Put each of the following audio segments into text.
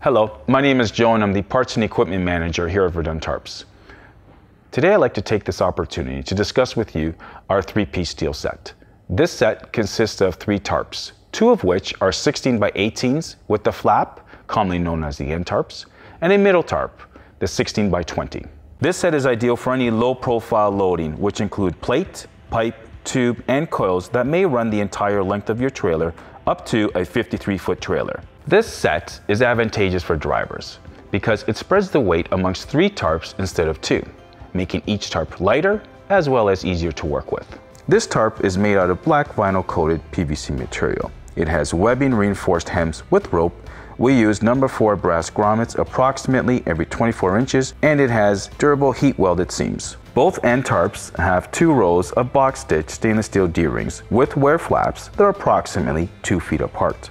Hello, my name is Joe and I'm the Parts and Equipment Manager here at Verduyn Tarps. Today I'd like to take this opportunity to discuss with you our three-piece steel set. This set consists of three tarps, two of which are 16 by 18s with the flap, commonly known as the end tarps, and a middle tarp, the 16 by 20. This set is ideal for any low profile loading, which include plate, pipe, tube, and coils that may run the entire length of your trailer up to a 53 foot trailer. This set is advantageous for drivers because it spreads the weight amongst three tarps instead of two, making each tarp lighter as well as easier to work with. This tarp is made out of black vinyl coated PVC material. It has webbing reinforced hems with rope. We use number 4 brass grommets approximately every 24 inches and it has durable heat welded seams. Both end tarps have two rows of box stitch stainless steel D-rings with wear flaps that are approximately 2 feet apart.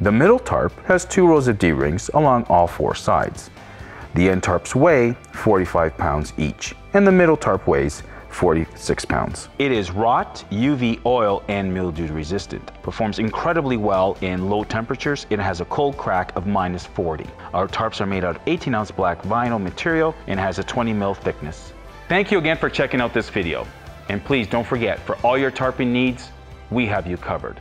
The middle tarp has two rows of D-rings along all four sides. The end tarps weigh 45 pounds each and the middle tarp weighs 46 pounds. It is rot, UV oil, and mildew resistant. Performs incredibly well in low temperatures. It has a cold crack of minus 40. Our tarps are made out of 18 ounce black vinyl material and has a 20 mil thickness. Thank you again for checking out this video. And please don't forget, for all your tarping needs, we have you covered.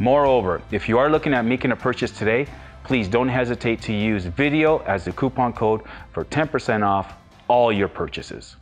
Moreover, if you are looking at making a purchase today, please don't hesitate to use video as the coupon code for 10% off all your purchases.